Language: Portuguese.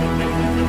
Música